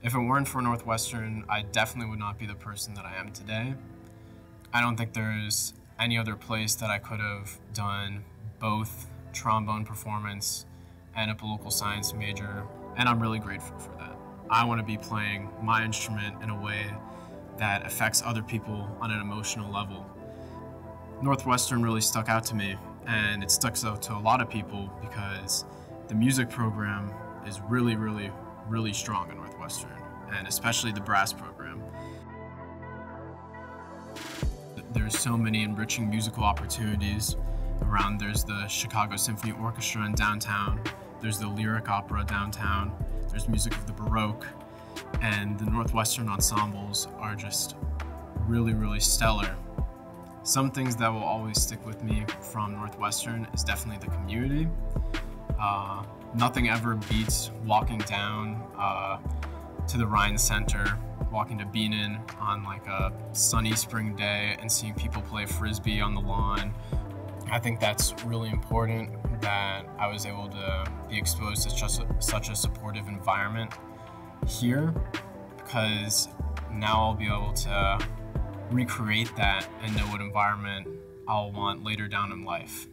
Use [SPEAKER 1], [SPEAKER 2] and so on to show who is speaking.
[SPEAKER 1] If it weren't for Northwestern, I definitely would not be the person that I am today. I don't think there's any other place that I could have done both trombone performance and a political science major, and I'm really grateful for that. I want to be playing my instrument in a way that affects other people on an emotional level. Northwestern really stuck out to me, and it stuck out to a lot of people because the music program is really, really, really strong at Northwestern, and especially the brass program. There's so many enriching musical opportunities around. There's the Chicago Symphony Orchestra in downtown, there's the Lyric Opera downtown, there's music of the Baroque, and the Northwestern ensembles are just really, really stellar. Some things that will always stick with me from Northwestern is definitely the community. Uh, nothing ever beats walking down uh, to the Ryan Center, walking to Bienen on like a sunny spring day and seeing people play frisbee on the lawn. I think that's really important that I was able to be exposed to just such a supportive environment here because now I'll be able to recreate that and know what environment I'll want later down in life.